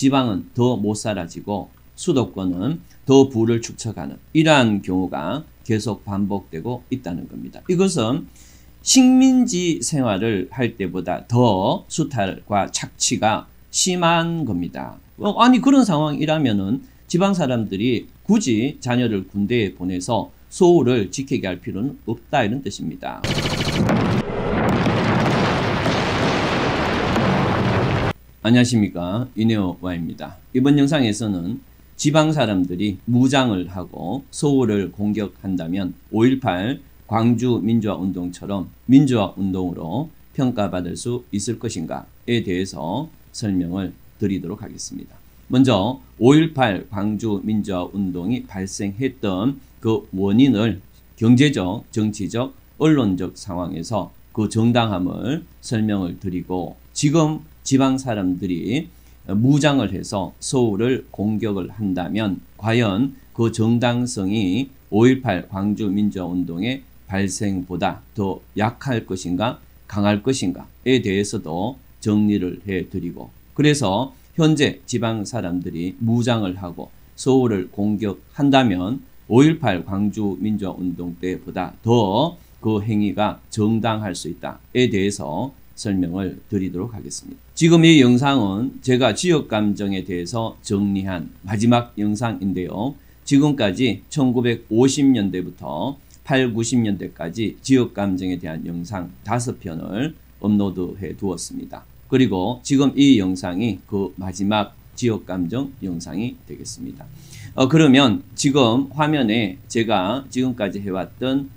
지방은 더못 사라지고 수도권은 더 부를 축적하는 이러한 경우가 계속 반복되고 있다는 겁니다. 이것은 식민지 생활을 할 때보다 더 수탈과 착취가 심한 겁니다. 어, 아니 그런 상황이라면은 지방 사람들이 굳이 자녀를 군대에 보내서 소울을 지키게 할 필요는 없다 이런 뜻입니다. 안녕하십니까 이네오와입니다. 이번 영상에서는 지방 사람들이 무장을 하고 소울을 공격한다면 5.18 광주 민주화 운동처럼 민주화 운동으로 평가받을 수 있을 것인가에 대해서 설명을 드리도록 하겠습니다. 먼저 5.18 광주 민주화 운동이 발생했던 그 원인을 경제적, 정치적, 언론적 상황에서 그 정당함을 설명을 드리고 지금 지방 사람들이 무장을 해서 서울을 공격을 한다면 과연 그 정당성이 5.18 광주 민주화운동의 발생보다 더 약할 것인가 강할 것인가에 대해서도 정리를 해드리고 그래서 현재 지방 사람들이 무장을 하고 서울을 공격한다면 5.18 광주 민주화운동 때보다 더 그 행위가 정당할 수 있다에 대해서 설명을 드리도록 하겠습니다. 지금 이 영상은 제가 지역 감정에 대해서 정리한 마지막 영상인데요. 지금까지 1950년대부터 8, 90년대까지 지역 감정에 대한 영상 5편을 업로드해 두었습니다. 그리고 지금 이 영상이 그 마지막 지역 감정 영상이 되겠습니다. 어, 그러면 지금 화면에 제가 지금까지 해왔던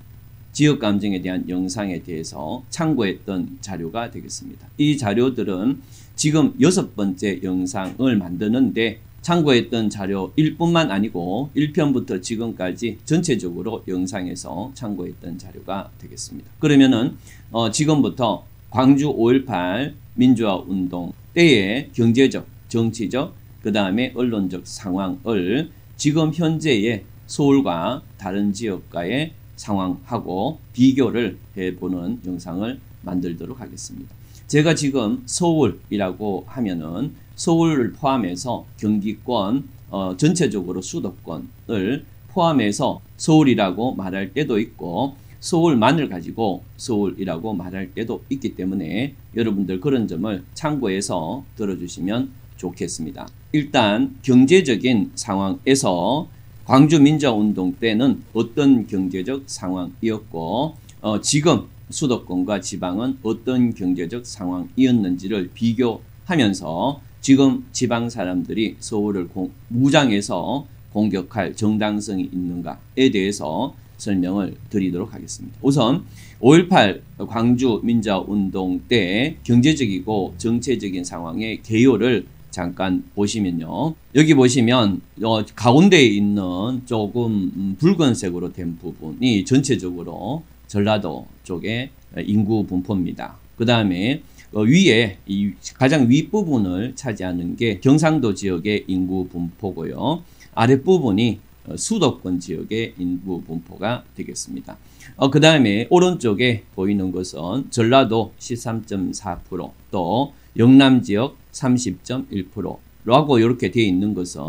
지역 감정에 대한 영상에 대해서 참고했던 자료가 되겠습니다. 이 자료들은 지금 여섯 번째 영상을 만드는데 참고했던 자료 1뿐만 아니고 1편부터 지금까지 전체적으로 영상에서 참고했던 자료가 되겠습니다. 그러면은 어 지금부터 광주 5.18 민주화 운동 때의 경제적, 정치적, 그 다음에 언론적 상황을 지금 현재의 서울과 다른 지역과의 상황하고 비교를 해보는 영상을 만들도록 하겠습니다. 제가 지금 서울이라고 하면은 서울을 포함해서 경기권 어, 전체적으로 수도권을 포함해서 서울이라고 말할 때도 있고 서울만을 가지고 서울이라고 말할 때도 있기 때문에 여러분들 그런 점을 참고해서 들어주시면 좋겠습니다. 일단 경제적인 상황에서 광주 민주운동 때는 어떤 경제적 상황이었고 어, 지금 수도권과 지방은 어떤 경제적 상황이었는지를 비교하면서 지금 지방 사람들이 서울을 공, 무장해서 공격할 정당성이 있는가에 대해서 설명을 드리도록 하겠습니다. 우선 5.18 광주 민주운동 때 경제적이고 정체적인 상황의 개요를 잠깐 보시면요. 여기 보시면 어, 가운데에 있는 조금 음, 붉은색으로 된 부분이 전체적으로 전라도 쪽의 인구 분포입니다. 그 다음에 어, 위에 이 가장 윗부분을 차지하는 게 경상도 지역의 인구 분포고요. 아랫부분이 어, 수도권 지역의 인구 분포가 되겠습니다. 어, 그 다음에 오른쪽에 보이는 것은 전라도 13.4%또 영남 지역 30.1%라고 이렇게 되어 있는 것은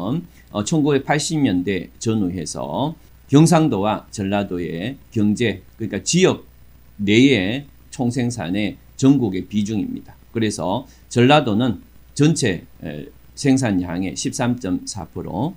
어, 1980년대 전후해서 경상도와 전라도의 경제 그러니까 지역 내의 총생산의 전국의 비중입니다. 그래서 전라도는 전체 생산량의 13.4%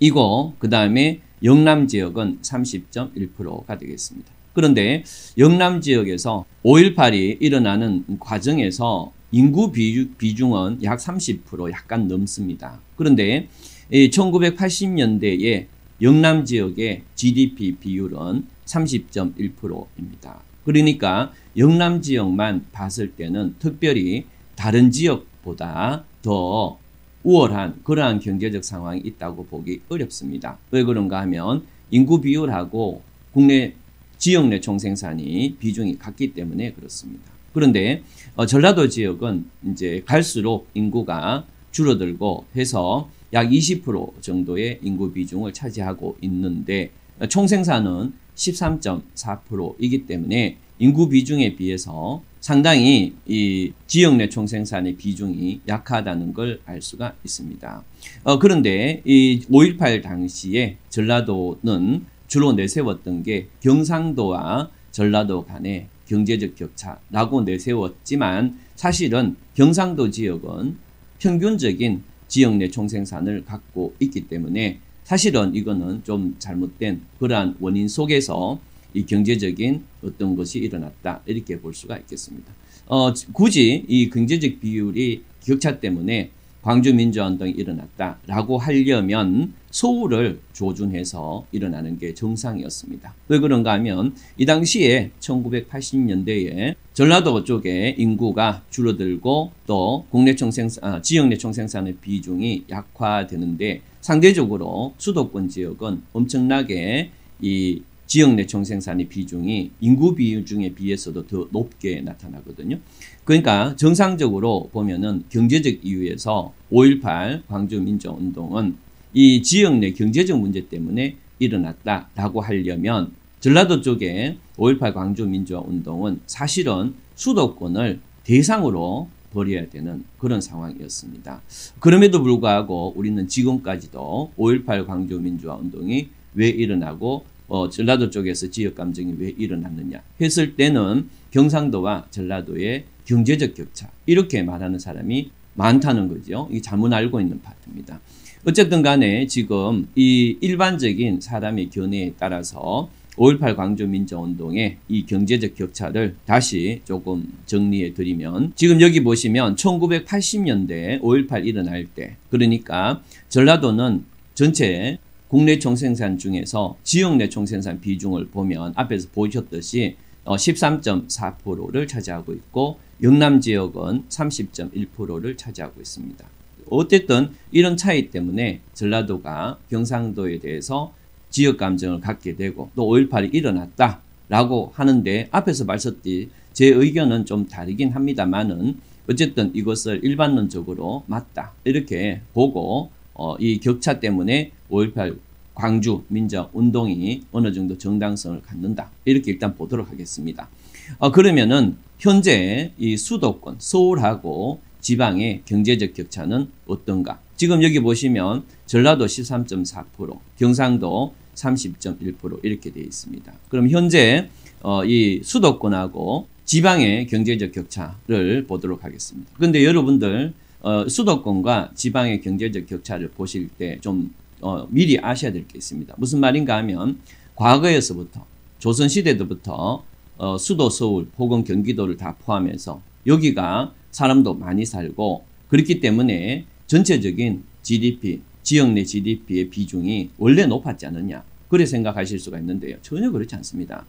이고 그 다음에 영남 지역은 30.1%가 되겠습니다. 그런데 영남 지역에서 5.18이 일어나는 과정에서 인구 비중은 약 30% 약간 넘습니다. 그런데 1980년대에 영남 지역의 GDP 비율은 30.1%입니다. 그러니까 영남 지역만 봤을 때는 특별히 다른 지역보다 더 우월한 그러한 경제적 상황이 있다고 보기 어렵습니다. 왜 그런가 하면 인구 비율하고 국내 지역 내 총생산이 비중이 같기 때문에 그렇습니다. 그런데 어, 전라도 지역은 이제 갈수록 인구가 줄어들고 해서 약 20% 정도의 인구 비중을 차지하고 있는데 총생산은 13.4%이기 때문에 인구 비중에 비해서 상당히 이 지역 내 총생산의 비중이 약하다는 걸 알 수가 있습니다. 어, 그런데 이 5.18 당시에 전라도는 주로 내세웠던 게 경상도와 전라도 간의 경제적 격차라고 내세웠지만 사실은 경상도 지역은 평균적인 지역 내 총생산을 갖고 있기 때문에 사실은 이거는 좀 잘못된 그러한 원인 속에서 이 경제적인 어떤 것이 일어났다 이렇게 볼 수가 있겠습니다. 어, 굳이 이 경제적 비율이 격차 때문에 광주 민주화운동이 일어났다라고 하려면 소우를 조준해서 일어나는 게 정상이었습니다. 왜 그런가 하면 이 당시에 1980년대에 전라도 쪽에 인구가 줄어들고 또 국내 총생산, 아, 지역 내 총생산의 비중이 약화되는데 상대적으로 수도권 지역은 엄청나게 이 지역 내 총생산의 비중이 인구 비중에 비해서도 더 높게 나타나거든요. 그러니까 정상적으로 보면은 경제적 이유에서 5.18 광주 민주운동은 이 지역 내 경제적 문제 때문에 일어났다라고 하려면 전라도 쪽에 5.18 광주 민주운동은 사실은 수도권을 대상으로 벌여야 되는 그런 상황이었습니다. 그럼에도 불구하고 우리는 지금까지도 5.18 광주 민주화 운동이 왜 일어나고 어, 전라도 쪽에서 지역 감정이 왜 일어났느냐 했을 때는 경상도와 전라도의 경제적 격차 이렇게 말하는 사람이 많다는 거죠. 이 잘못 알고 있는 파트입니다. 어쨌든 간에 지금 이 일반적인 사람의 견해에 따라서 5.18 광주 민주운동의 이 경제적 격차를 다시 조금 정리해 드리면 지금 여기 보시면 1980년대 5.18 일어날 때 그러니까 전라도는 전체 국내 총생산 중에서 지역 내 총생산 비중을 보면 앞에서 보셨듯이 13.4%를 어, 차지하고 있고 영남 지역은 30.1%를 차지하고 있습니다. 어쨌든 이런 차이 때문에 전라도가 경상도에 대해서 지역 감정을 갖게 되고 또 5.18이 일어났다라고 하는데 앞에서 말씀드린 제 의견은 좀 다르긴 합니다만은 어쨌든 이것을 일반론적으로 맞다 이렇게 보고 어, 이 격차 때문에 5.18 광주 민족 운동이 어느 정도 정당성을 갖는다. 이렇게 일단 보도록 하겠습니다. 어, 그러면은 현재 이 수도권 서울하고 지방의 경제적 격차는 어떤가? 지금 여기 보시면 전라도 13.4%, 경상도 30.1% 이렇게 되어 있습니다. 그럼 현재 어, 이 수도권하고 지방의 경제적 격차를 보도록 하겠습니다. 그런데 여러분들 어, 수도권과 지방의 경제적 격차를 보실 때좀 어, 미리 아셔야 될 게 있습니다. 무슨 말인가 하면 과거에서부터 조선시대부터 어, 수도 서울 혹은 경기도를 다 포함해서 여기가 사람도 많이 살고 그렇기 때문에 전체적인 GDP, 지역 내 GDP의 비중이 원래 높았지 않느냐. 그래 생각하실 수가 있는데요. 전혀 그렇지 않습니다.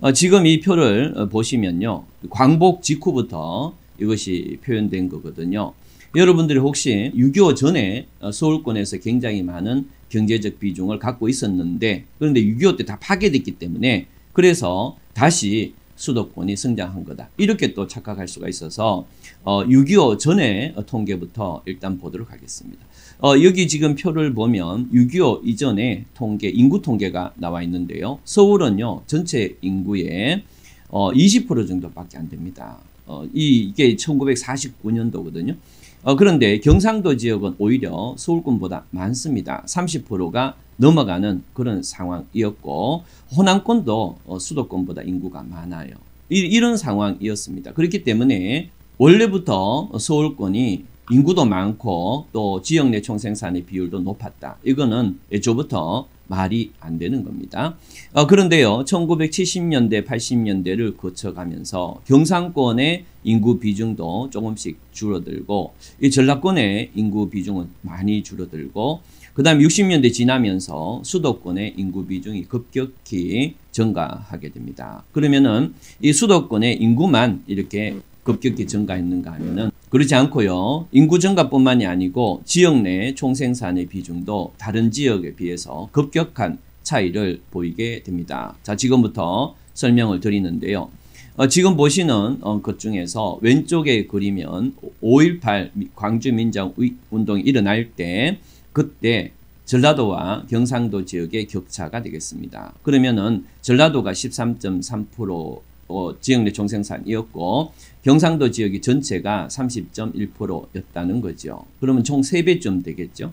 어, 지금 이 표를 어, 보시면요. 광복 직후부터 이것이 표현된 거거든요. 여러분들이 혹시 6.25 전에 어, 서울권에서 굉장히 많은 경제적 비중을 갖고 있었는데 그런데 6.25 때 다 파괴됐기 때문에 그래서 다시 수도권이 성장한 거다. 이렇게 또 착각할 수가 있어서 어, 6.25 전에 통계부터 일단 보도록 하겠습니다. 어, 여기 지금 표를 보면 6.25 이전에 통계, 인구 통계가 나와 있는데요. 서울은요, 전체 인구의 어, 20% 정도밖에 안 됩니다. 어, 이, 이게 1949년도거든요. 어, 그런데 경상도 지역은 오히려 서울권보다 많습니다. 30%가 넘어가는 그런 상황이었고 호남권도 어, 수도권보다 인구가 많아요. 이, 이런 상황이었습니다. 그렇기 때문에 원래부터 서울권이 인구도 많고 또 지역 내 총생산의 비율도 높았다. 이거는 애초부터 말이 안 되는 겁니다. 어, 그런데요, 1970년대, 80년대를 거쳐가면서 경상권의 인구 비중도 조금씩 줄어들고 이 전라권의 인구 비중은 많이 줄어들고 그 다음 60년대 지나면서 수도권의 인구 비중이 급격히 증가하게 됩니다. 그러면은 이 수도권의 인구만 이렇게 급격히 증가했는가 하면은 그렇지 않고요. 인구 증가뿐만이 아니고 지역 내 총생산의 비중도 다른 지역에 비해서 급격한 차이를 보이게 됩니다. 자, 지금부터 설명을 드리는데요. 어, 지금 보시는 어, 것 중에서 왼쪽에 그리면 5.18 광주 민정 운동이 일어날 때 그때 전라도와 경상도 지역의 격차가 되겠습니다. 그러면은 전라도가 13.3% 어, 지역 내 총생산이었고 경상도 지역이 전체가 30.1%였다는 거죠. 그러면 총 3배쯤 되겠죠.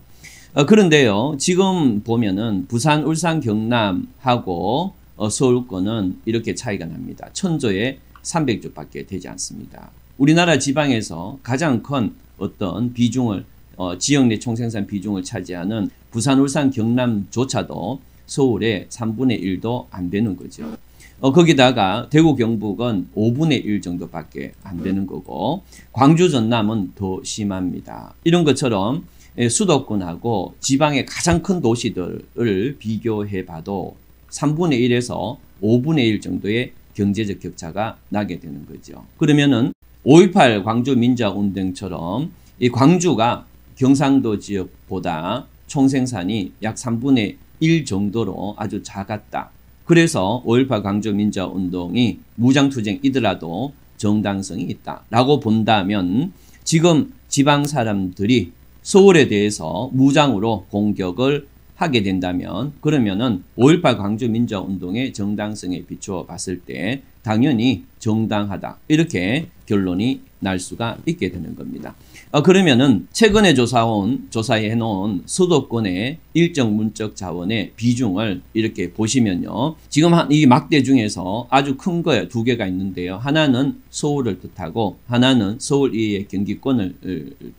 어, 그런데요, 지금 보면은 부산, 울산, 경남하고 어, 서울권은 이렇게 차이가 납니다. 천조에 300조 밖에 되지 않습니다. 우리나라 지방에서 가장 큰 어떤 비중을 어, 지역 내 총생산 비중을 차지하는 부산, 울산, 경남조차도 서울의 3분의 1도 안 되는 거죠. 어, 거기다가 대구 경북은 5분의 1 정도밖에 안 되는 거고 광주 전남은 더 심합니다. 이런 것처럼 예, 수도권하고 지방의 가장 큰 도시들을 비교해 봐도 3분의 1에서 5분의 1 정도의 경제적 격차가 나게 되는 거죠. 그러면은 5.18 광주 민주화운동처럼 이 광주가 경상도 지역보다 총생산이 약 3분의 1 정도로 아주 작았다. 그래서 5.18 광주 민주화운동이 무장투쟁이더라도 정당성이 있다라고 본다면 지금 지방 사람들이 서울에 대해서 무장으로 공격을 하게 된다면 그러면은 5.18 광주 민주화운동의 정당성에 비추어 봤을 때 당연히 정당하다 이렇게 결론이 날 수가 있게 되는 겁니다. 어, 그러면은 최근에 조사온 조사해 놓은 수도권의 일정 문적 자원의 비중을 이렇게 보시면요. 지금 이 막대 중에서 아주 큰 거에 두 개가 있는데요. 하나는 서울을 뜻하고 하나는 서울 이외의 경기권을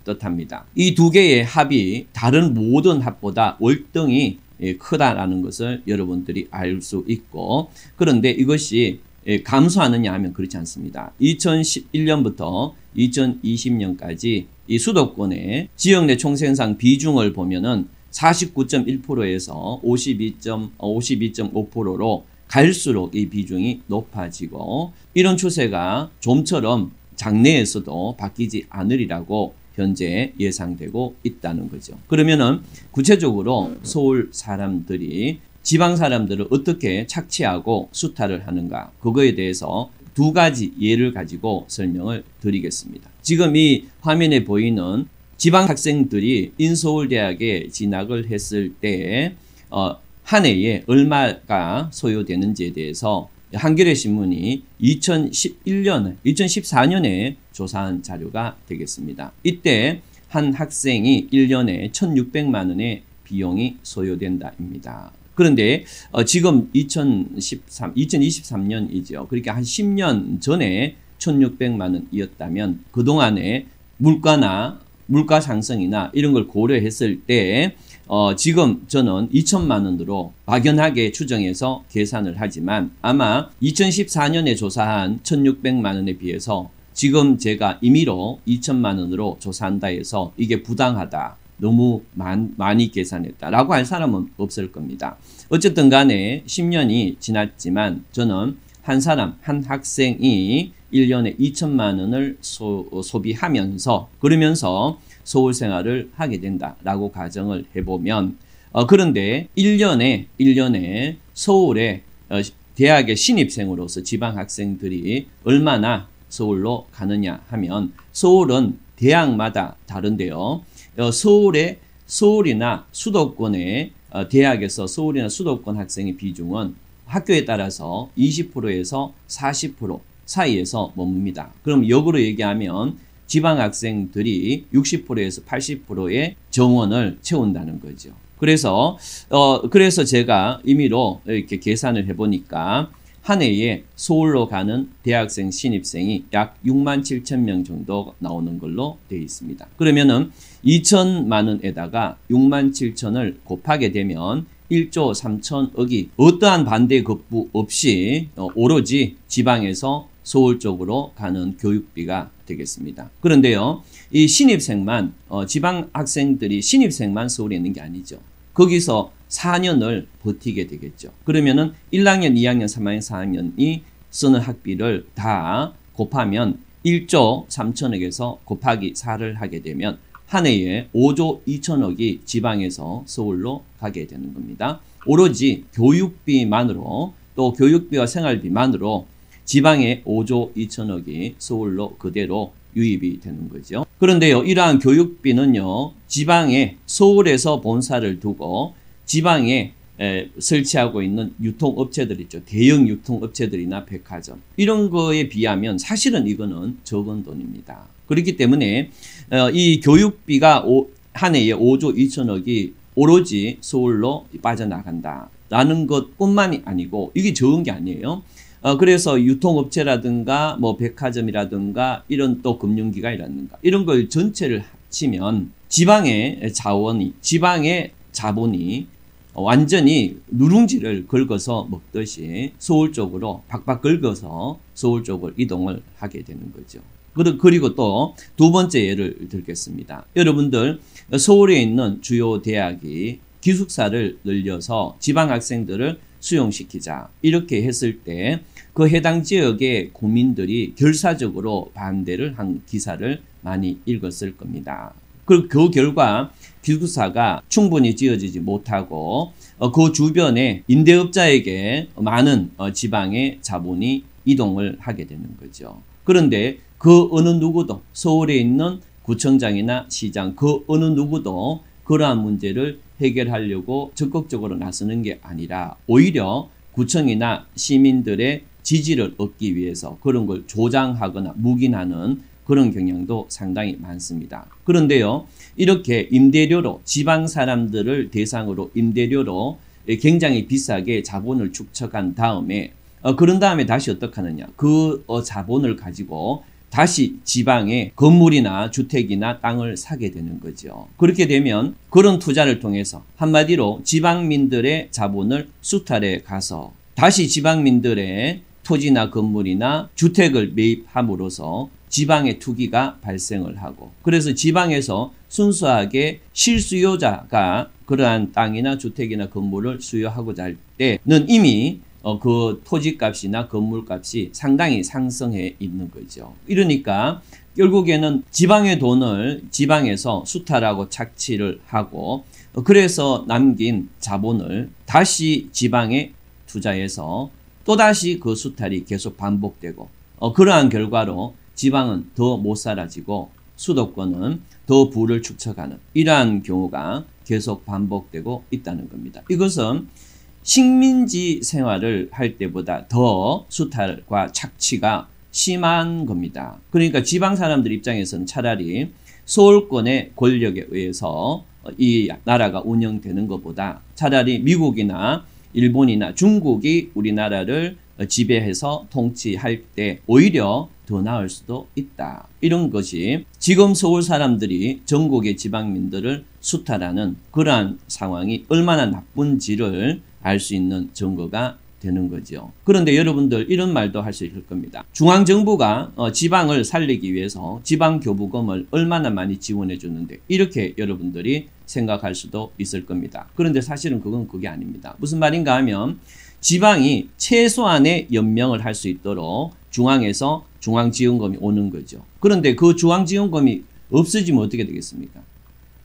뜻합니다. 이 두 개의 합이 다른 모든 합보다 월등히 예, 크다라는 것을 여러분들이 알 수 있고 그런데 이것이 예, 감소하느냐 하면 그렇지 않습니다. 2011년부터 2020년까지 이 수도권의 지역 내 총생산 비중을 보면은 49.1%에서 52.52.5%로 갈수록 이 비중이 높아지고 이런 추세가 좀처럼 장래에서도 바뀌지 않으리라고 현재 예상되고 있다는 거죠. 그러면은 구체적으로 서울 사람들이 지방 사람들을 어떻게 착취하고 수탈을 하는가 그거에 대해서 두 가지 예를 가지고 설명을 드리겠습니다. 지금 이 화면에 보이는 지방 학생들이 인서울대학에 진학을 했을 때 어, 한 해에 얼마가 소요되는지에 대해서 한겨레 신문이 2011년, 2014년에 조사한 자료가 되겠습니다. 이때 한 학생이 1년에 1,600만 원의 비용이 소요된다입니다. 그런데 어, 지금 2013, 2023년이죠. 그러니까 한 10년 전에 1,600만 원이었다면 그동안에 물가나 물가 상승이나 이런 걸 고려했을 때 어, 지금 저는 2천만 원으로 막연하게 추정해서 계산을 하지만 아마 2014년에 조사한 1,600만 원에 비해서 지금 제가 임의로 2천만 원으로 조사한다 해서 이게 부당하다. 너무 많, 많이 계산했다라고 할 사람은 없을 겁니다. 어쨌든 간에 10년이 지났지만 저는 한 사람, 한 학생이 1년에 2천만 원을 소, 소비하면서 그러면서 서울 생활을 하게 된다라고 가정을 해보면 어, 그런데 1년에 1년에 서울에 어, 대학의 신입생으로서 지방 학생들이 얼마나 서울로 가느냐 하면 서울은 대학마다 다른데요. 어, 서울의 서울이나 수도권의 어, 대학에서 서울이나 수도권 학생의 비중은 학교에 따라서 20%에서 40% 사이에서 머뭅니다. 그럼 역으로 얘기하면 지방 학생들이 60%에서 80%의 정원을 채운다는 거죠. 그래서 어 그래서 제가 임의로 이렇게 계산을 해 보니까 한 해에 서울로 가는 대학생 신입생이 약 6만 7천 명 정도 나오는 걸로 되어 있습니다. 그러면은 2천만 원에다가 6만 7천을 곱하게 되면 1조 3천억이 어떠한 반대 겁부 없이 어, 오로지 지방에서 서울 쪽으로 가는 교육비가 되겠습니다. 그런데요, 이 신입생만, 어, 지방 학생들이 신입생만 서울에 있는 게 아니죠. 거기서 4년을 버티게 되겠죠. 그러면은 1학년, 2학년, 3학년, 4학년이 쓰는 학비를 다 곱하면 1조 3천억에서 곱하기 4를 하게 되면 한 해에 5조 2천억이 지방에서 서울로 가게 되는 겁니다. 오로지 교육비만으로 또 교육비와 생활비만으로 지방에 5조 2천억이 서울로 그대로 유입이 되는 거죠. 그런데요, 이러한 교육비는요, 지방에 서울에서 본사를 두고 지방에 에, 설치하고 있는 유통업체들 있죠. 대형 유통업체들이나 백화점. 이런 거에 비하면 사실은 이거는 적은 돈입니다. 그렇기 때문에 어, 이 교육비가 오, 한 해에 5조 2천억이 오로지 서울로 빠져나간다 라는 것 뿐만이 아니고 이게 적은 게 아니에요. 어, 그래서 유통업체라든가 뭐 백화점이라든가 이런 또 금융기관이라든가 이런 걸 전체를 합치면 지방의 자원이 지방의 자본이 완전히 누룽지를 긁어서 먹듯이 서울 쪽으로 박박 긁어서 서울 쪽으로 이동을 하게 되는 거죠. 그리고 또 두 번째 예를 들겠습니다. 여러분들 서울에 있는 주요 대학이 기숙사를 늘려서 지방 학생들을 수용시키자 이렇게 했을 때 그 해당 지역의 국민들이 결사적으로 반대를 한 기사를 많이 읽었을 겁니다. 그, 그 결과 기숙사가 충분히 지어지지 못하고 어, 그 주변에 임대업자에게 많은 어, 지방의 자본이 이동을 하게 되는 거죠. 그런데 그 어느 누구도 서울에 있는 구청장이나 시장 그 어느 누구도 그러한 문제를 해결하려고 적극적으로 나서는 게 아니라 오히려 구청이나 시민들의 지지를 얻기 위해서 그런 걸 조장하거나 묵인하는 그런 경향도 상당히 많습니다. 그런데요, 이렇게 임대료로 지방 사람들을 대상으로 임대료로 굉장히 비싸게 자본을 축적한 다음에 어, 그런 다음에 다시 어떻게 하느냐. 그 어, 자본을 가지고 다시 지방에 건물이나 주택이나 땅을 사게 되는 거죠. 그렇게 되면 그런 투자를 통해서 한마디로 지방민들의 자본을 수탈해 가서 다시 지방민들의 토지나 건물이나 주택을 매입함으로써 지방의 투기가 발생을 하고 그래서 지방에서 순수하게 실수요자가 그러한 땅이나 주택이나 건물을 수요하고자 할 때는 이미 어, 그 토지값이나 건물값이 상당히 상승해 있는 거죠. 이러니까 결국에는 지방의 돈을 지방에서 수탈하고 착취를 하고 어, 그래서 남긴 자본을 다시 지방에 투자해서 또다시 그 수탈이 계속 반복되고 어, 그러한 결과로 지방은 더못 살아지고 수도권은 더 부를 축적하는 이러한 경우가 계속 반복되고 있다는 겁니다. 이것은 식민지 생활을 할 때보다 더 수탈과 착취가 심한 겁니다. 그러니까 지방 사람들 입장에서는 차라리 서울권의 권력에 의해서 이 나라가 운영되는 것보다 차라리 미국이나 일본이나 중국이 우리나라를 지배해서 통치할 때 오히려 더 나을 수도 있다. 이런 것이 지금 서울 사람들이 전국의 지방민들을 수탈하는 그러한 상황이 얼마나 나쁜지를 알 수 있는 증거가 되는 거죠. 그런데 여러분들 이런 말도 할 수 있을 겁니다. 중앙정부가 어, 지방을 살리기 위해서 지방교부금을 얼마나 많이 지원해 주는데 이렇게 여러분들이 생각할 수도 있을 겁니다. 그런데 사실은 그건 그게 아닙니다. 무슨 말인가 하면 지방이 최소한의 연명을 할 수 있도록 중앙에서 중앙지원금이 오는 거죠. 그런데 그 중앙지원금이 없어지면 어떻게 되겠습니까?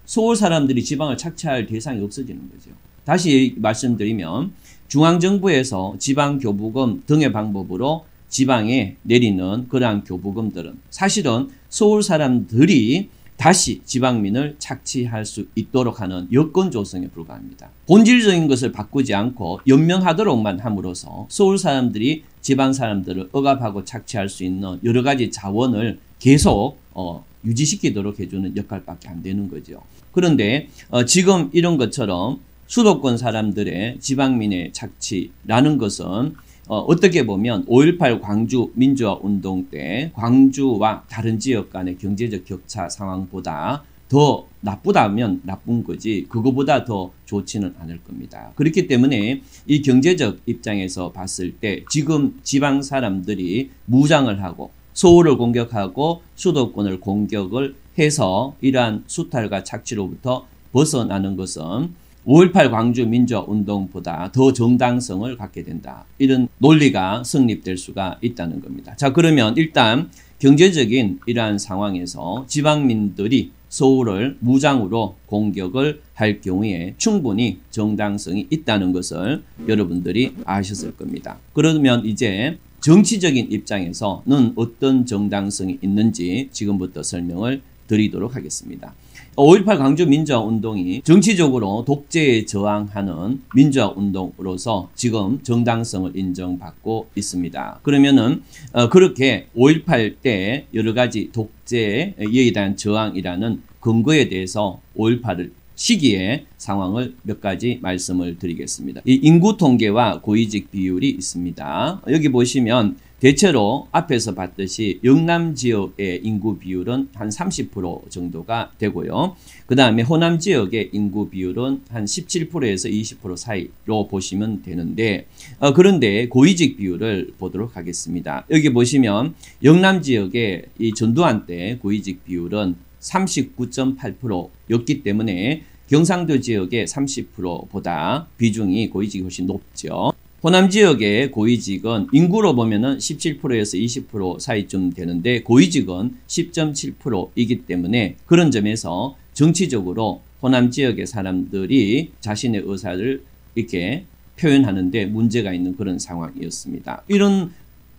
서울 사람들이 지방을 착취할 대상이 없어지는 거죠. 다시 말씀드리면 중앙정부에서 지방교부금 등의 방법으로 지방에 내리는 그러한 교부금들은 사실은 서울 사람들이 다시 지방민을 착취할 수 있도록 하는 여건 조성에 불과합니다. 본질적인 것을 바꾸지 않고 연명하도록만 함으로써 서울 사람들이 지방 사람들을 억압하고 착취할 수 있는 여러 가지 자원을 계속 어, 유지시키도록 해주는 역할밖에 안 되는 거죠. 그런데 어, 지금 이런 것처럼 수도권 사람들의 지방민의 착취라는 것은 어, 떻게 보면 5.18 광주 민주화 운동 때 광주와 다른 지역 간의 경제적 격차 상황보다 더 나쁘다면 나쁜 거지 그거보다 더 좋지는 않을 겁니다. 그렇기 때문에 이 경제적 입장에서 봤을 때 지금 지방 사람들이 무장을 하고 서울을 공격하고 수도권을 공격을 해서 이러한 수탈과 착취로부터 벗어나는 것은 5.18 광주 민주화 운동보다 더 정당성을 갖게 된다. 이런 논리가 성립될 수가 있다는 겁니다. 자, 그러면 일단 경제적인 이러한 상황에서 지방민들이 서울을 무장으로 공격을 할 경우에 충분히 정당성이 있다는 것을 여러분들이 아셨을 겁니다. 그러면 이제 정치적인 입장에서는 어떤 정당성이 있는지 지금부터 설명을 드리도록 하겠습니다. 5.18 광주 민주화 운동이 정치적으로 독재에 저항하는 민주화 운동으로서 지금 정당성을 인정받고 있습니다. 그러면은 어, 그렇게 5.18 때 여러 가지 독재에 대한 저항이라는 근거에 대해서 5.18을 시기의 상황을 몇 가지 말씀을 드리겠습니다. 이 인구 통계와 고위직 비율이 있습니다. 여기 보시면 대체로 앞에서 봤듯이 영남 지역의 인구 비율은 한 30% 정도가 되고요. 그 다음에 호남 지역의 인구 비율은 한 17%에서 20% 사이로 보시면 되는데 어, 그런데 고위직 비율을 보도록 하겠습니다. 여기 보시면 영남 지역의 이 전두환 때 고위직 비율은 39.8%였기 때문에 경상도 지역의 30%보다 비중이 고위직이 훨씬 높죠. 호남 지역의 고위직은 인구로 보면은 17%에서 20% 사이쯤 되는데 고위직은 10.7%이기 때문에 그런 점에서 정치적으로 호남 지역의 사람들이 자신의 의사를 이렇게 표현하는데 문제가 있는 그런 상황이었습니다. 이런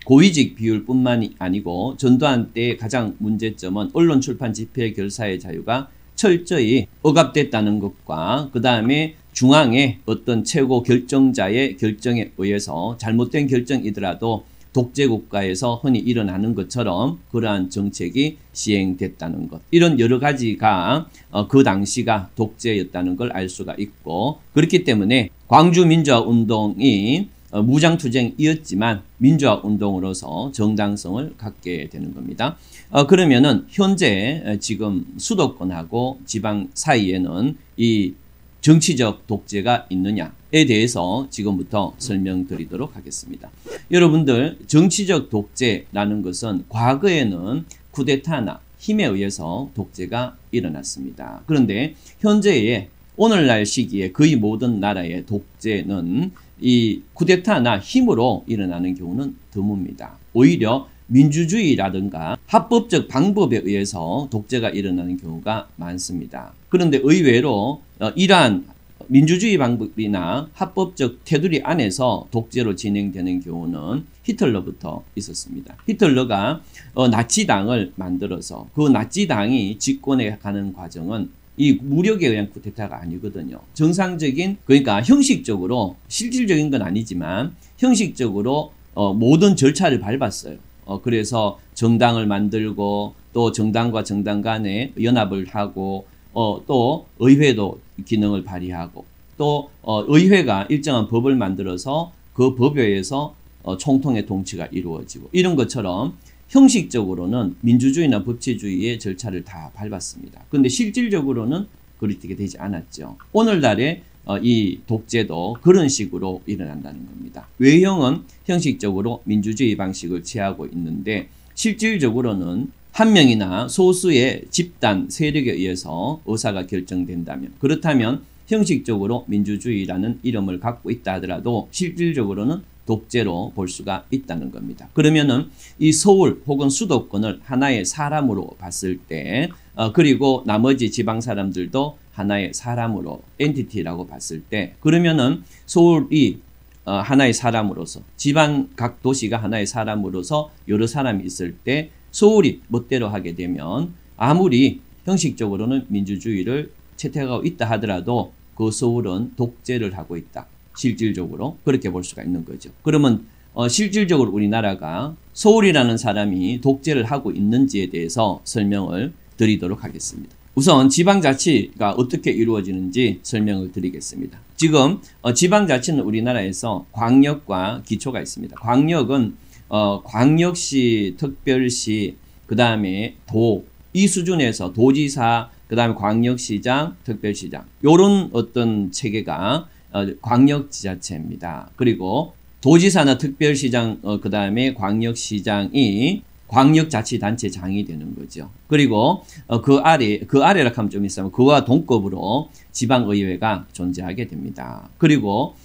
고위직 비율뿐만이 아니고 전두환 때 가장 문제점은 언론 출판 집회 결사의 자유가 철저히 억압됐다는 것과 그 다음에 중앙의 어떤 최고 결정자의 결정에 의해서 잘못된 결정이더라도 독재 국가에서 흔히 일어나는 것처럼 그러한 정책이 시행됐다는 것. 이런 여러 가지가 어, 그 당시가 독재였다는 걸 알 수가 있고 그렇기 때문에 광주 민주화 운동이 어, 무장투쟁이었지만 민주화 운동으로서 정당성을 갖게 되는 겁니다. 어, 그러면은 현재 지금 수도권하고 지방 사이에는 이 정치적 독재가 있느냐에 대해서 지금부터 설명드리도록 하겠습니다. 여러분들 정치적 독재라는 것은 과거에는 쿠데타나 힘에 의해서 독재가 일어났습니다. 그런데 현재의 오늘날 시기에 거의 모든 나라의 독재는 이 쿠데타나 힘으로 일어나는 경우는 드뭅니다. 오히려 민주주의라든가 합법적 방법에 의해서 독재가 일어나는 경우가 많습니다. 그런데 의외로 어, 이러한 민주주의 방법이나 합법적 테두리 안에서 독재로 진행되는 경우는 히틀러부터 있었습니다. 히틀러가 어, 나치당을 만들어서 그 나치당이 집권에 가는 과정은 이 무력에 의한 쿠데타가 아니거든요. 정상적인 그러니까 형식적으로 실질적인 건 아니지만 형식적으로 어, 모든 절차를 밟았어요. 어, 그래서 정당을 만들고 또 정당과 정당 간에 연합을 하고 어, 또 의회도 기능을 발휘하고 또 어, 의회가 일정한 법을 만들어서 그 법에서 어, 총통의 통치가 이루어지고 이런 것처럼 형식적으로는 민주주의나 법치주의의 절차를 다 밟았습니다. 그런데 실질적으로는 그렇게 되지 않았죠. 오늘날의 어, 이 독재도 그런 식으로 일어난다는 겁니다. 외형은 형식적으로 민주주의 방식을 취하고 있는데 실질적으로는 한 명이나 소수의 집단 세력에 의해서 의사가 결정된다면 그렇다면 형식적으로 민주주의라는 이름을 갖고 있다 하더라도 실질적으로는 독재로 볼 수가 있다는 겁니다. 그러면은 이 서울 혹은 수도권을 하나의 사람으로 봤을 때 어, 그리고 나머지 지방 사람들도 하나의 사람으로 엔티티라고 봤을 때 그러면은 서울이 어, 하나의 사람으로서 지방 각 도시가 하나의 사람으로서 여러 사람이 있을 때 서울이 멋대로 하게 되면 아무리 형식적으로는 민주주의를 채택하고 있다 하더라도 그 서울은 독재를 하고 있다. 실질적으로 그렇게 볼 수가 있는 거죠. 그러면 어, 실질적으로 우리나라가 서울이라는 사람이 독재를 하고 있는지에 대해서 설명을 드리도록 하겠습니다. 우선 지방자치가 어떻게 이루어지는지 설명을 드리겠습니다. 지금 어, 지방자치는 우리나라에서 광역과 기초가 있습니다. 광역은 어, 광역시, 특별시, 그 다음에 도, 이 수준에서 도지사, 그 다음에 광역시장, 특별시장 요런 어떤 체계가 어, 광역 지자체입니다. 그리고 도지사나 특별시장 어, 그 다음에 광역시장이 광역자치단체장이 되는 거죠. 그리고 어, 그 아래 그 아래라 하면 좀 있으면 그와 동급으로 지방의회가 존재하게 됩니다. 그리고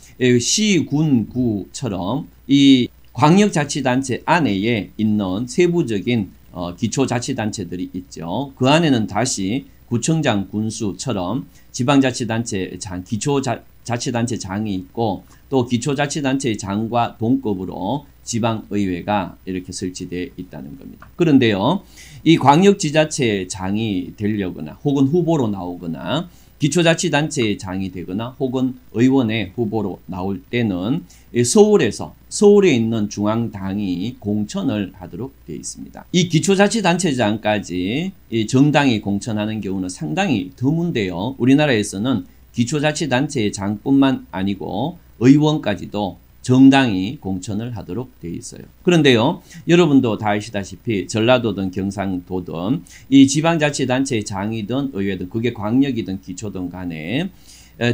시, 군, 구처럼 이 광역자치단체 안에 있는 세부적인 어, 기초자치단체들이 있죠. 그 안에는 다시 구청장, 군수처럼 지방자치단체 장, 기초자 치단체 장이 있고 또 기초자치단체의 장과 동급으로 지방의회가 이렇게 설치되어 있다는 겁니다. 그런데요, 이 광역지자체장이 되려거나 혹은 후보로 나오거나 기초자치단체의 장이 되거나 혹은 의원의 후보로 나올 때는 서울에서 서울에 있는 중앙당이 공천을 하도록 되어 있습니다. 이 기초자치단체장까지 이 정당이 공천하는 경우는 상당히 드문데요. 우리나라에서는 기초자치단체의 장뿐만 아니고 의원까지도 정당이 공천을 하도록 되어 있어요. 그런데요, 여러분도 다 아시다시피 전라도든 경상도든 이 지방자치단체의 장이든 의회든 그게 광역이든 기초든 간에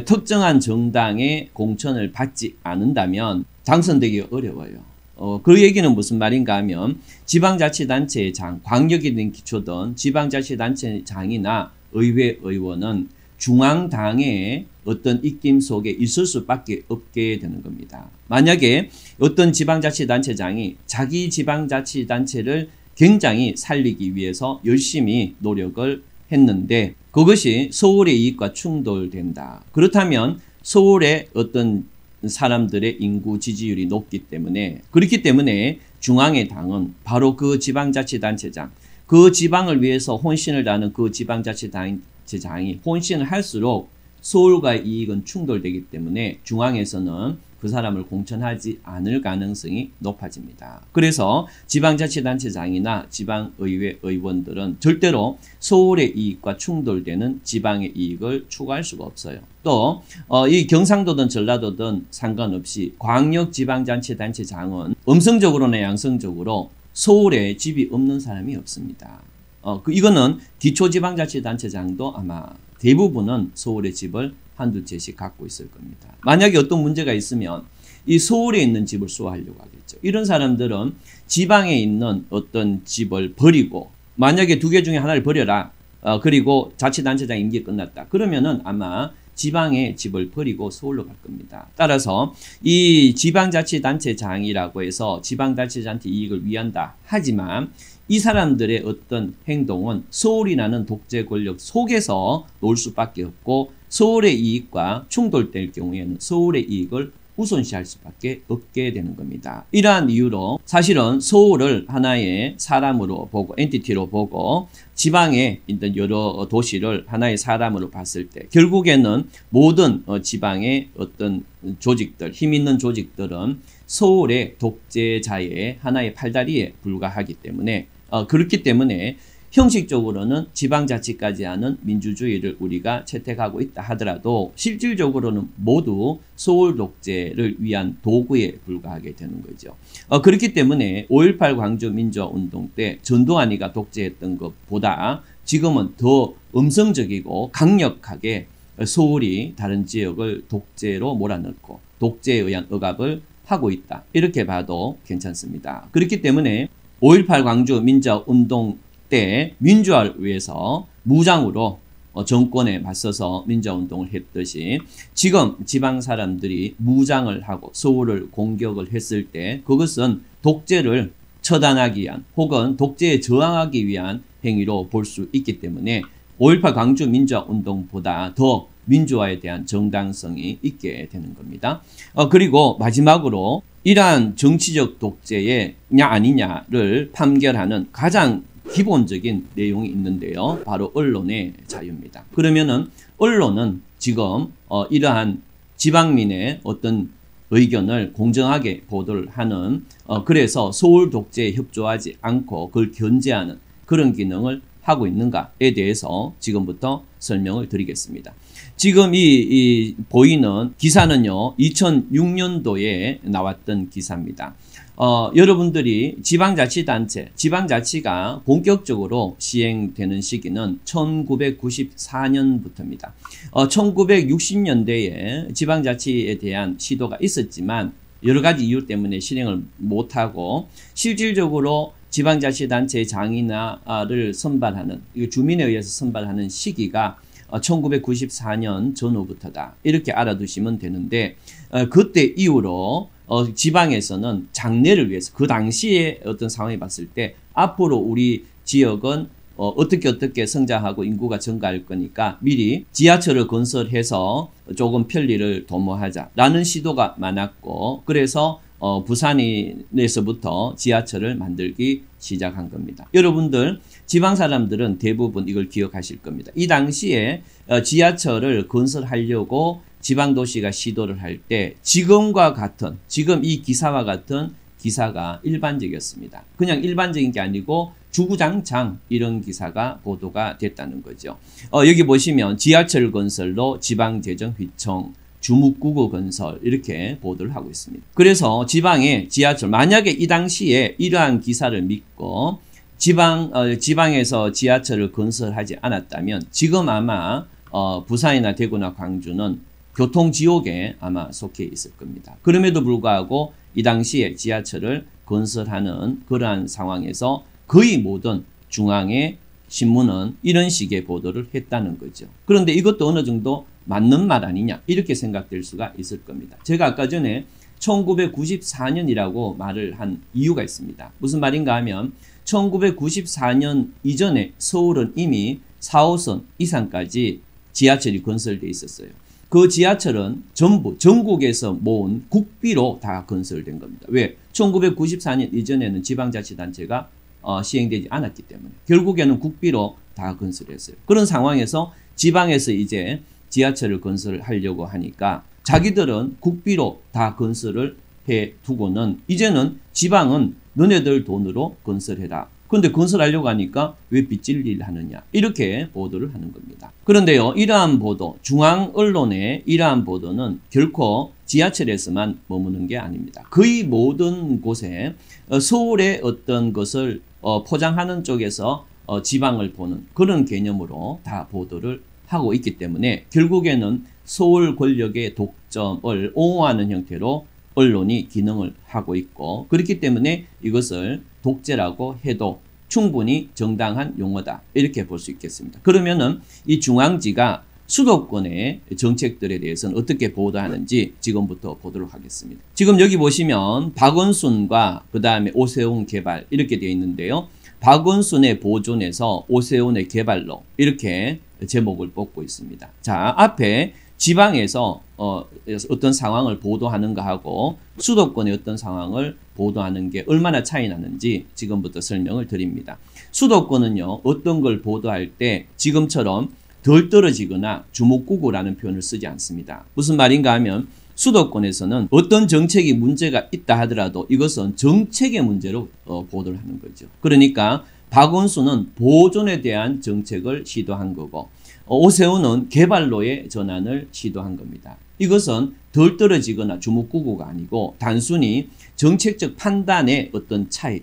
특정한 정당의 공천을 받지 않는다면 당선되기 어려워요. 어, 그 얘기는 무슨 말인가 하면 지방자치단체의 장, 광역이든 기초든 지방자치단체 장이나 의회 의원은 중앙당의 어떤 입김 속에 있을 수밖에 없게 되는 겁니다. 만약에 어떤 지방자치단체장이 자기 지방자치단체를 굉장히 살리기 위해서 열심히 노력을 했는데 그것이 서울의 이익과 충돌된다. 그렇다면 서울의 어떤 사람들의 인구 지지율이 높기 때문에 그렇기 때문에 중앙의 당은 바로 그 지방자치단체장 그 지방을 위해서 혼신을 다하는 그 지방자치단 제장이 혼신을 할수록 서울과의 이익은 충돌되기 때문에 중앙에서는 그 사람을 공천하지 않을 가능성이 높아집니다. 그래서 지방자치단체장이나 지방의회 의원들은 절대로 서울의 이익과 충돌되는 지방의 이익을 추구할 수가 없어요. 또이 어, 경상도든 전라도든 상관없이 광역지방자치단체장은 음성적으로나 양성적으로 서울에 집이 없는 사람이 없습니다. 어, 그 이거는 기초 지방자치단체장도 아마 대부분은 서울의 집을 한두 채씩 갖고 있을 겁니다. 만약에 어떤 문제가 있으면 이 서울에 있는 집을 수호하려고 하겠죠. 이런 사람들은 지방에 있는 어떤 집을 버리고 만약에 두 개 중에 하나를 버려라. 어, 그리고 자치단체장 임기 끝났다. 그러면은 아마 지방의 집을 버리고 서울로 갈 겁니다. 따라서 이 지방자치단체장이라고 해서 지방자치단체 이익을 위한다. 하지만 이 사람들의 어떤 행동은 서울이라는 독재 권력 속에서 놀 수밖에 없고 서울의 이익과 충돌될 경우에는 서울의 이익을 우선시할 수밖에 없게 되는 겁니다. 이러한 이유로 사실은 서울을 하나의 사람으로 보고 엔티티로 보고 지방에 있는 여러 도시를 하나의 사람으로 봤을 때 결국에는 모든 어, 지방의 어떤 조직들 힘 있는 조직들은 서울의 독재자의 하나의 팔다리에 불과하기 때문에 어, 그렇기 때문에 형식적으로는 지방자치까지 하는 민주주의를 우리가 채택하고 있다 하더라도 실질적으로는 모두 서울 독재를 위한 도구에 불과하게 되는 거죠. 어, 그렇기 때문에 5.18 광주 민주화운동 때 전두환이가 독재했던 것보다 지금은 더 음성적이고 강력하게 서울이 다른 지역을 독재로 몰아넣고 독재에 의한 억압을 하고 있다. 이렇게 봐도 괜찮습니다. 그렇기 때문에 5.18 광주 민주운동 때 민주화를 위해서 무장으로 어, 정권에 맞서서 민주화운동을 했듯이 지금 지방 사람들이 무장을 하고 서울을 공격을 했을 때 그것은 독재를 처단하기 위한 혹은 독재에 저항하기 위한 행위로 볼 수 있기 때문에 5.18 광주 민주화운동보다 더 민주화에 대한 정당성이 있게 되는 겁니다. 어, 그리고 마지막으로 이러한 정치적 독재냐 아니냐를 판결하는 가장 기본적인 내용이 있는데요. 바로 언론의 자유입니다. 그러면은 언론은 지금 어, 이러한 지방민의 어떤 의견을 공정하게 보도를 하는 어, 그래서 서울 독재에 협조하지 않고 그걸 견제하는 그런 기능을 하고 있는가에 대해서 지금부터 설명을 드리겠습니다. 지금 이, 이 보이는 기사는요, 2006년도에 나왔던 기사입니다. 어, 여러분들이 지방자치단체, 지방자치가 본격적으로 시행되는 시기는 1994년부터입니다. 어, 1960년대에 지방자치에 대한 시도가 있었지만 여러 가지 이유 때문에 실행을 못하고 실질적으로 지방자치단체 장인아를 선발하는 주민에 의해서 선발하는 시기가 1994년 어, 전후부터다. 이렇게 알아두시면 되는데 어, 그때 이후로 어, 지방에서는 장래를 위해서 그 당시에 어떤 상황이 봤을 때 앞으로 우리 지역은 어, 떻게 어떻게 성장하고 인구가 증가할 거니까 미리 지하철을 건설해서 조금 편리를 도모하자라는 시도가 많았고 그래서 어, 부산에서부터 지하철을 만들기 시작한 겁니다. 여러분들 지방 사람들은 대부분 이걸 기억하실 겁니다. 이 당시에 어, 지하철을 건설하려고 지방 도시가 시도를 할 때 지금과 같은 지금 이 기사와 같은 기사가 일반적이었습니다. 그냥 일반적인 게 아니고 주구장창 이런 기사가 보도가 됐다는 거죠. 어, 여기 보시면 지하철 건설로 지방재정 휘청 주묵구구 건설 이렇게 보도를 하고 있습니다. 그래서 지방의 지하철 만약에 이 당시에 이러한 기사를 믿고 지방 어, 지방에서 지하철을 건설하지 않았다면 지금 아마 어, 부산이나 대구나 광주는 교통 지옥에 아마 속해 있을 겁니다. 그럼에도 불구하고 이 당시에 지하철을 건설하는 그러한 상황에서 거의 모든 중앙의 신문은 이런 식의 보도를 했다는 거죠. 그런데 이것도 어느 정도 맞는 말 아니냐 이렇게 생각될 수가 있을 겁니다. 제가 아까 전에 1994년이라고 말을 한 이유가 있습니다. 무슨 말인가 하면 1994년 이전에 서울은 이미 4호선 이상까지 지하철이 건설돼 있었어요. 그 지하철은 전부 전국에서 모은 국비로 다 건설된 겁니다. 왜? 1994년 이전에는 지방자치단체가 어, 시행되지 않았기 때문에 결국에는 국비로 다 건설했어요. 그런 상황에서 지방에서 이제 지하철을 건설하려고 하니까 자기들은 국비로 다 건설을 해 두고는 이제는 지방은 너네들 돈으로 건설해라. 그런데 건설하려고 하니까 왜 빚질 일 하느냐. 이렇게 보도를 하는 겁니다. 그런데요, 이러한 보도, 중앙 언론의 이러한 보도는 결코 지하철에서만 머무는 게 아닙니다. 거의 모든 곳에 어, 서울의 어떤 것을 어, 포장하는 쪽에서 어, 지방을 보는 그런 개념으로 다 보도를 하고 있기 때문에 결국에는 서울 권력의 독점을 옹호하는 형태로 언론이 기능을 하고 있고 그렇기 때문에 이것을 독재라고 해도 충분히 정당한 용어다 이렇게 볼 수 있겠습니다. 그러면은 이 중앙지가 수도권의 정책들에 대해서는 어떻게 보도하는지 지금부터 보도록 하겠습니다. 지금 여기 보시면 박원순과 그 다음에 오세훈 개발 이렇게 되어 있는데요. 박원순의 보존에서 오세훈의 개발로 이렇게 제목을 뽑고 있습니다. 자, 앞에 지방에서 어, 어떤 상황을 보도하는가 하고 수도권의 어떤 상황을 보도하는 게 얼마나 차이 나는지 지금부터 설명을 드립니다. 수도권은요, 어떤 걸 보도할 때 지금처럼 덜 떨어지거나 주목구구라는 표현을 쓰지 않습니다. 무슨 말인가 하면 수도권에서는 어떤 정책이 문제가 있다 하더라도 이것은 정책의 문제로 어, 보도를 하는 거죠. 그러니까 박원순은 보존에 대한 정책을 시도한 거고 어, 오세훈은 개발로의 전환을 시도한 겁니다. 이것은 덜 떨어지거나 주목구구가 아니고 단순히 정책적 판단의 어떤 차이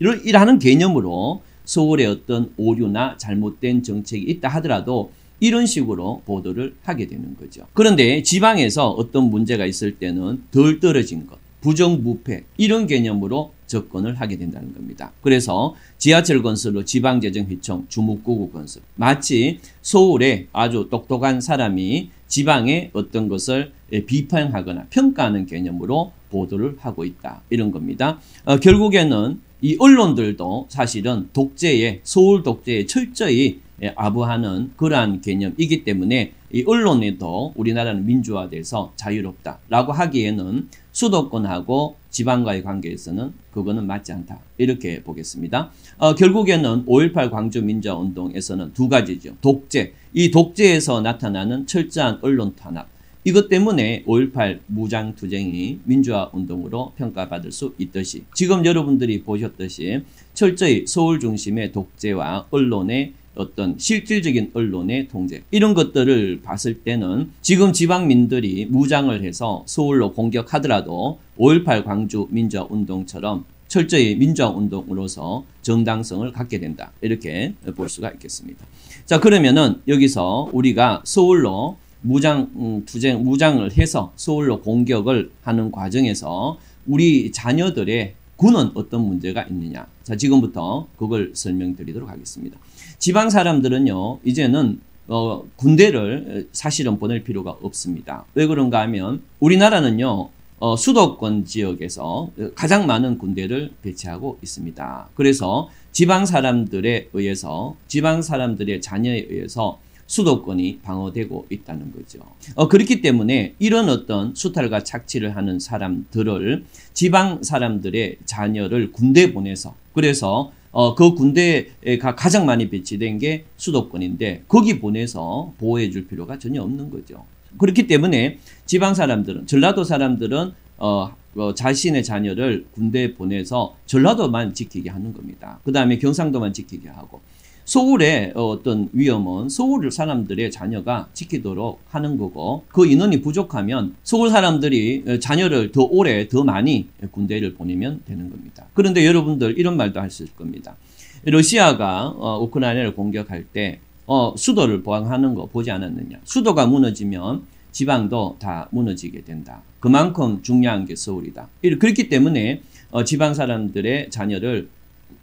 이라는 개념으로 서울의 어떤 오류나 잘못된 정책이 있다 하더라도 이런 식으로 보도를 하게 되는 거죠. 그런데 지방에서 어떤 문제가 있을 때는 덜 떨어진 것, 부정부패 이런 개념으로 접근을 하게 된다는 겁니다. 그래서 지하철 건설로 지방재정휘청 주무구구 건설 마치 서울에 아주 똑똑한 사람이 지방의 어떤 것을 비판하거나 평가하는 개념으로 보도를 하고 있다 이런 겁니다. 어, 결국에는 이 언론들도 사실은 독재에 서울 독재에 철저히 예, 아부하는 그러한 개념이기 때문에 이 언론에도 우리나라는 민주화돼서 자유롭다라고 하기에는 수도권하고 지방과의 관계에서는 그거는 맞지 않다. 이렇게 보겠습니다. 어, 결국에는 5.18 광주 민주화운동에서는 두 가지죠. 독재. 이 독재에서 나타나는 철저한 언론 탄압. 이것 때문에 5.18 무장투쟁이 민주화운동으로 평가받을 수 있듯이 지금 여러분들이 보셨듯이 철저히 서울 중심의 독재와 언론의 어떤 실질적인 언론의 통제 이런 것들을 봤을 때는 지금 지방민들이 무장을 해서 서울로 공격하더라도 5.18 광주 민주화운동처럼 철저히 민주화운동으로서 정당성을 갖게 된다 이렇게 볼 수가 있겠습니다. 자 그러면은 여기서 우리가 서울로 무장 음, 투쟁 무장을 해서 서울로 공격을 하는 과정에서 우리 자녀들의 군은 어떤 문제가 있느냐. 자, 지금부터 그걸 설명드리도록 하겠습니다. 지방 사람들은요, 이제는 어, 군대를 사실은 보낼 필요가 없습니다. 왜 그런가 하면 우리나라는요, 어, 수도권 지역에서 가장 많은 군대를 배치하고 있습니다. 그래서 지방 사람들에 의해서, 지방 사람들의 자녀에 의해서 수도권이 방어되고 있다는 거죠. 어, 그렇기 때문에 이런 어떤 수탈과 착취를 하는 사람들을 지방 사람들의 자녀를 군대 보내서 그래서 어, 그 군대가 가장 많이 배치된 게 수도권인데 거기 보내서 보호해 줄 필요가 전혀 없는 거죠. 그렇기 때문에 지방 사람들은 전라도 사람들은 어, 어, 자신의 자녀를 군대에 보내서 전라도만 지키게 하는 겁니다. 그 다음에 경상도만 지키게 하고 서울의 어떤 위험은 서울 사람들의 자녀가 지키도록 하는 거고 그 인원이 부족하면 서울 사람들이 자녀를 더 오래 더 많이 군대를 보내면 되는 겁니다. 그런데 여러분들 이런 말도 할 수 있을 겁니다. 러시아가 어, 우크라이나를 공격할 때 어, 수도를 보강하는 거 보지 않았느냐. 수도가 무너지면 지방도 다 무너지게 된다. 그만큼 중요한 게 서울이다. 그렇기 때문에 어, 지방 사람들의 자녀를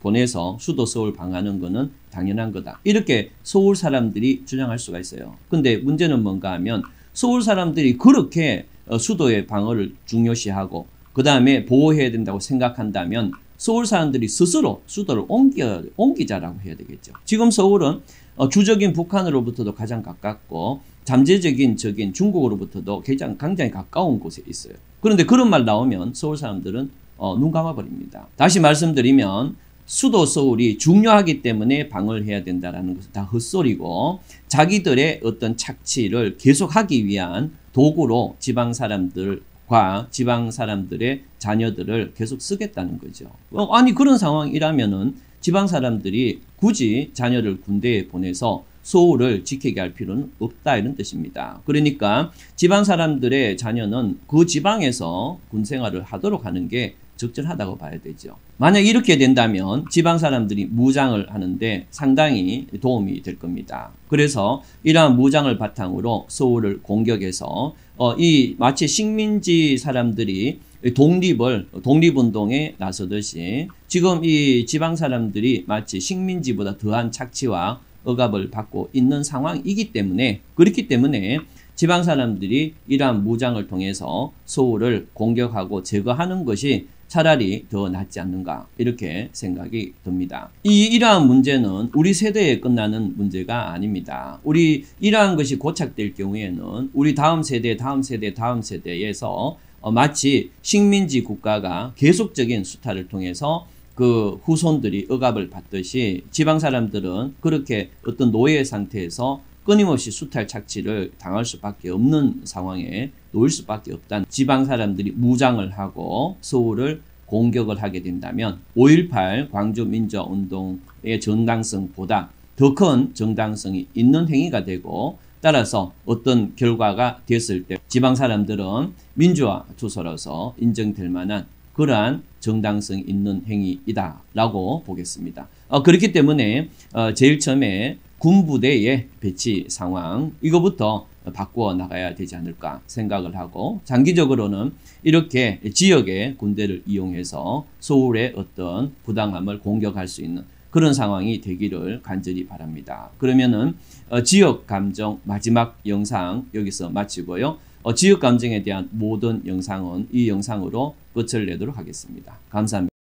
보내서 수도 서울 방하는 거는 당연한 거다. 이렇게 서울 사람들이 주장할 수가 있어요. 근데 문제는 뭔가 하면 서울 사람들이 그렇게 어, 수도의 방어를 중요시하고 그 다음에 보호해야 된다고 생각한다면 서울 사람들이 스스로 수도를 옮겨, 옮기자라고 해야 되겠죠. 지금 서울은 어, 주적인 북한으로부터도 가장 가깝고 잠재적인 적인 중국으로부터도 굉장히, 굉장히 가까운 곳에 있어요. 그런데 그런 말 나오면 서울 사람들은 어, 눈 감아버립니다. 다시 말씀드리면 수도 서울이 중요하기 때문에 방을 해야 된다라는 것은 다 헛소리고 자기들의 어떤 착취를 계속하기 위한 도구로 지방 사람들과 지방 사람들의 자녀들을 계속 쓰겠다는 거죠. 어, 아니 그런 상황이라면은 지방 사람들이 굳이 자녀를 군대에 보내서 소울을 지키게 할 필요는 없다 이런 뜻입니다. 그러니까 지방 사람들의 자녀는 그 지방에서 군 생활을 하도록 하는 게 적절하다고 봐야 되죠. 만약 이렇게 된다면 지방 사람들이 무장을 하는데 상당히 도움이 될 겁니다. 그래서 이러한 무장을 바탕으로 서울을 공격해서 어, 이 마치 식민지 사람들이 독립을 독립운동에 나서듯이 지금 이 지방 사람들이 마치 식민지보다 더한 착취와 억압을 받고 있는 상황이기 때문에 그렇기 때문에 지방 사람들이 이러한 무장을 통해서 서울을 공격하고 제거하는 것이 차라리 더 낫지 않는가 이렇게 생각이 듭니다. 이 이러한 문제는 우리 세대에 끝나는 문제가 아닙니다. 우리 이러한 것이 고착될 경우에는 우리 다음 세대, 다음 세대, 다음 세대에서 어, 마치 식민지 국가가 계속적인 수탈을 통해서 그 후손들이 억압을 받듯이 지방 사람들은 그렇게 어떤 노예 상태에서 끊임없이 수탈 착취를 당할 수밖에 없는 상황에 놓일 수밖에 없다는 지방 사람들이 무장을 하고 서울을 공격을 하게 된다면 5.18 광주 민주운동의 정당성보다 더 큰 정당성이 있는 행위가 되고 따라서 어떤 결과가 됐을 때 지방 사람들은 민주화 투서로서 인정될 만한 그러한 정당성 있는 행위이다라고 보겠습니다. 어, 그렇기 때문에 어, 제일 처음에 군부대의 배치 상황 이거부터 바꾸어 나가야 되지 않을까 생각을 하고 장기적으로는 이렇게 지역의 군대를 이용해서 서울의 어떤 부당함을 공격할 수 있는 그런 상황이 되기를 간절히 바랍니다. 그러면은 어, 지역 감정 마지막 영상 여기서 마치고요. 어, 지역 감정에 대한 모든 영상은 이 영상으로 끝을 내도록 하겠습니다. 감사합니다.